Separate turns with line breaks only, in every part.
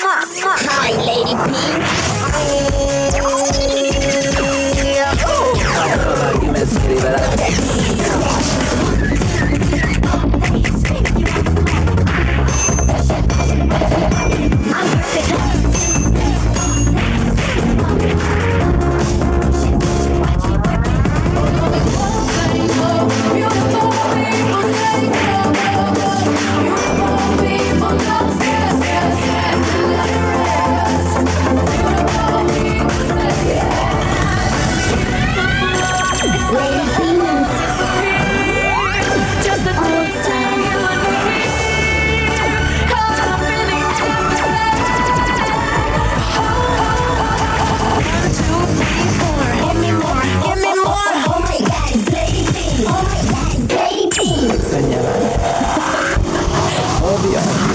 Fuck, fuck, hi, Lady P. Iya.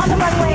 on
the runway.